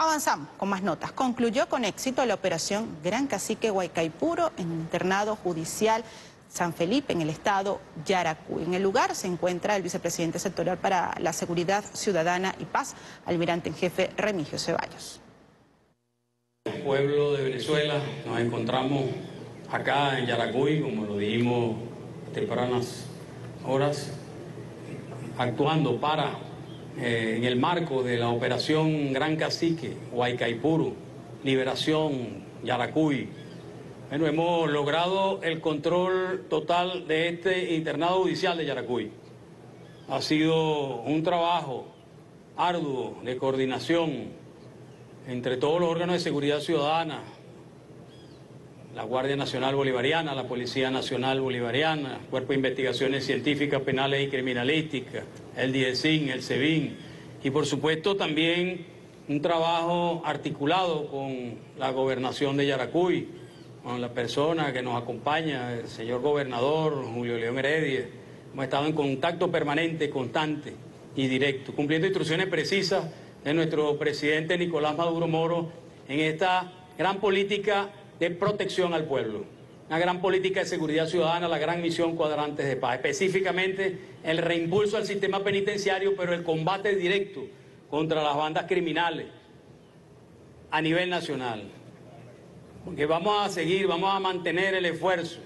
Avanzamos con más notas. Concluyó con éxito la operación Gran Cacique Huaycaipuro en el internado judicial San Felipe, en el estado Yaracuy. En el lugar se encuentra el vicepresidente sectorial para la Seguridad Ciudadana y Paz, almirante en jefe Remigio Ceballos. Pueblo de Venezuela, nos encontramos acá en Yaracuy, como lo dijimos tempranas horas, actuando para, eh, en el marco de la operación Gran Cacique, Huaycaipuro, Liberación, Yaracuy. Hemos logrado el control total de este internado judicial de Yaracuy. Ha sido un trabajo arduo de coordinación entre todos los órganos de seguridad ciudadana, la Guardia Nacional Bolivariana, la Policía Nacional Bolivariana, Cuerpo de Investigaciones Científicas, Penales y Criminalísticas, el DIESIN, el SEBIN, y por supuesto también un trabajo articulado con la gobernación de Yaracuy, con la persona que nos acompaña, el señor gobernador Julio León Heredia. Hemos estado en contacto permanente, constante y directo, cumpliendo instrucciones precisas de nuestro presidente Nicolás Maduro Moro en esta gran política de protección al pueblo, una gran política de seguridad ciudadana, la gran misión Cuadrantes de Paz, específicamente el reimpulso al sistema penitenciario, pero el combate directo contra las bandas criminales a nivel nacional. Porque vamos a seguir, vamos a mantener el esfuerzo,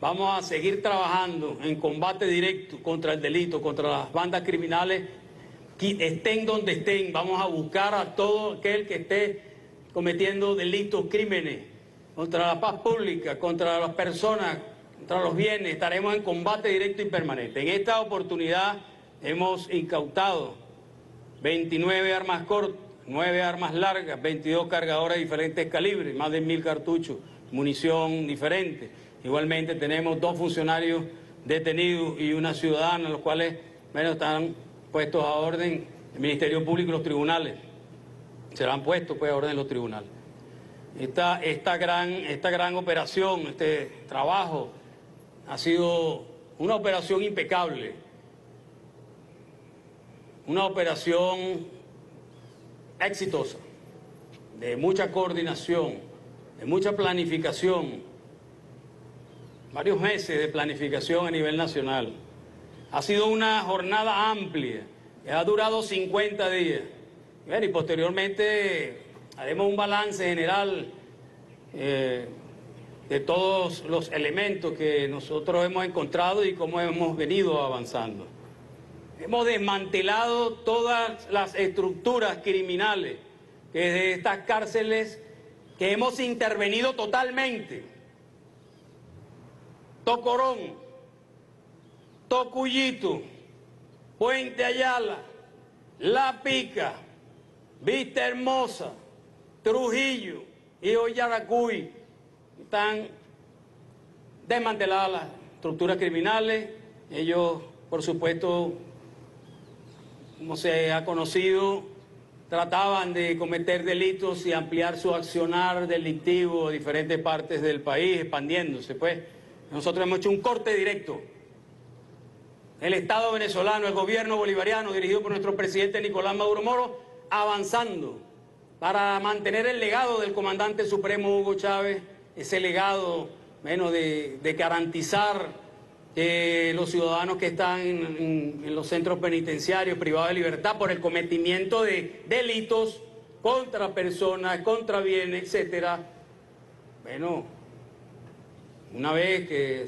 vamos a seguir trabajando en combate directo contra el delito, contra las bandas criminales, estén donde estén, vamos a buscar a todo aquel que esté cometiendo delitos, crímenes, contra la paz pública, contra las personas, contra los bienes, estaremos en combate directo y permanente. En esta oportunidad hemos incautado 29 armas cortas, 9 armas largas, 22 cargadores de diferentes calibres, más de mil cartuchos, munición diferente. Igualmente tenemos dos funcionarios detenidos y una ciudadana, los cuales bueno, están puestos a orden el Ministerio Público y los tribunales. Serán puestos pues, a orden los tribunales esta, esta, gran, esta gran operación, este trabajo, ha sido una operación impecable, una operación exitosa, de mucha coordinación, de mucha planificación, varios meses de planificación a nivel nacional. Ha sido una jornada amplia, que ha durado 50 días. y posteriormente haremos un balance general eh, de todos los elementos que nosotros hemos encontrado y cómo hemos venido avanzando. Hemos desmantelado todas las estructuras criminales que desde estas cárceles que hemos intervenido totalmente. Tocorón, Tocuyito, Puente Ayala, La Pica, Vista Hermosa, Trujillo y hoy Yaracuy están desmanteladas las estructuras criminales. Ellos, por supuesto, como se ha conocido, trataban de cometer delitos y ampliar su accionar delictivo a diferentes partes del país, expandiéndose. Pues nosotros hemos hecho un corte directo. El Estado venezolano, el gobierno bolivariano, dirigido por nuestro presidente Nicolás Maduro Moro, avanzando para mantener el legado del comandante supremo Hugo Chávez, ese legado menos de, garantizar que los ciudadanos que están en, en, los centros penitenciarios privados de libertad por el cometimiento de delitos contra personas, contra bienes, etcétera, bueno, una vez que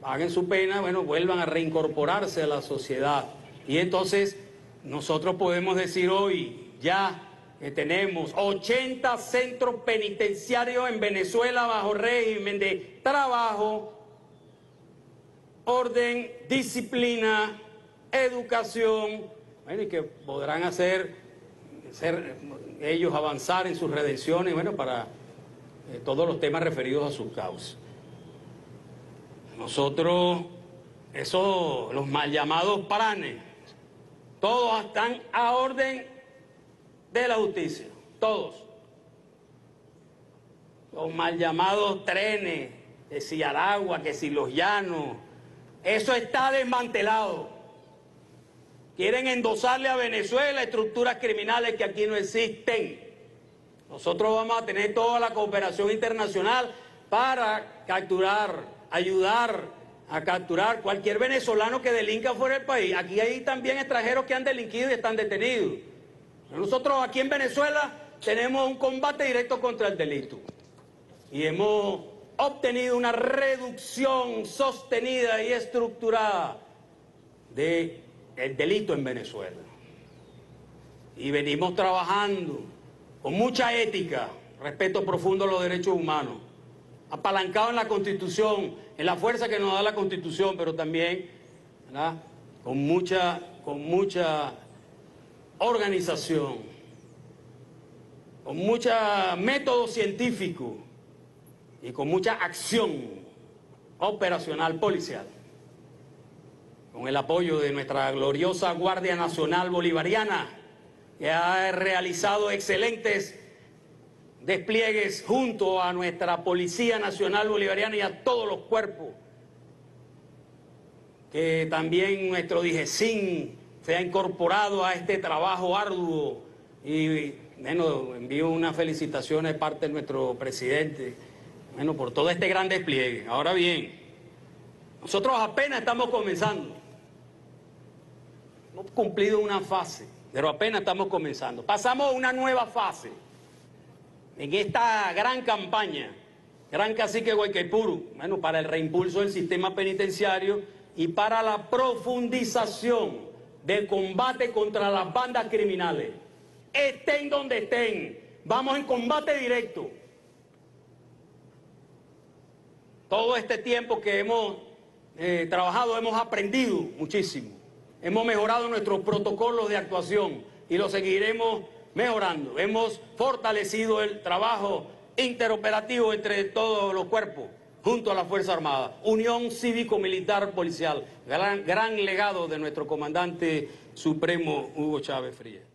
paguen su pena, bueno, vuelvan a reincorporarse a la sociedad. Y entonces nosotros podemos decir hoy, ya que tenemos 80 centros penitenciarios en Venezuela bajo régimen de trabajo, orden, disciplina, educación, bueno, y que podrán hacer, ellos avanzar en sus redenciones, bueno, para eh, todos los temas referidos a su causa. Nosotros, esos, los mal llamados pranes, todos están a orden de la justicia, todos. Los mal llamados trenes, que si Aragua, que si Los Llanos, eso está desmantelado. quieren endosarle a Venezuela estructuras criminales que aquí no existen. Nosotros vamos a tener toda la cooperación internacional para capturar, ayudar a capturar cualquier venezolano que delinca fuera del país. Aquí hay también extranjeros que han delinquido y están detenidos. Nosotros aquí en Venezuela tenemos un combate directo contra el delito y hemos obtenido una reducción sostenida y estructurada del delito en Venezuela. Y venimos trabajando con mucha ética, respeto profundo a los derechos humanos, apalancado en la Constitución, en la fuerza que nos da la Constitución, pero también con mucha, con mucha organización, con mucho método científico y con mucha acción operacional policial, con el apoyo de nuestra gloriosa Guardia Nacional Bolivariana, que ha realizado excelentes despliegues junto a nuestra Policía Nacional Bolivariana y a todos los cuerpos, que también nuestro DIGESIN se ha incorporado a este trabajo arduo y bueno, envío unas felicitaciones de parte de nuestro presidente, bueno, por todo este gran despliegue. Ahora bien, nosotros apenas estamos comenzando. Hemos cumplido una fase pero apenas estamos comenzando. Pasamos a una nueva fase en esta gran campaña, Gran Cacique Guaycaipuro, bueno, para el reimpulso del sistema penitenciario y para la profundización del combate contra las bandas criminales. Estén donde estén, vamos en combate directo. Todo este tiempo que hemos eh, trabajado hemos aprendido muchísimo. Hemos mejorado nuestros protocolos de actuación y lo seguiremos mejorando. Hemos fortalecido el trabajo interoperativo entre todos los cuerpos junto a la Fuerza Armada. Unión cívico-militar policial. Gran, gran legado de nuestro comandante supremo Hugo Chávez Frías.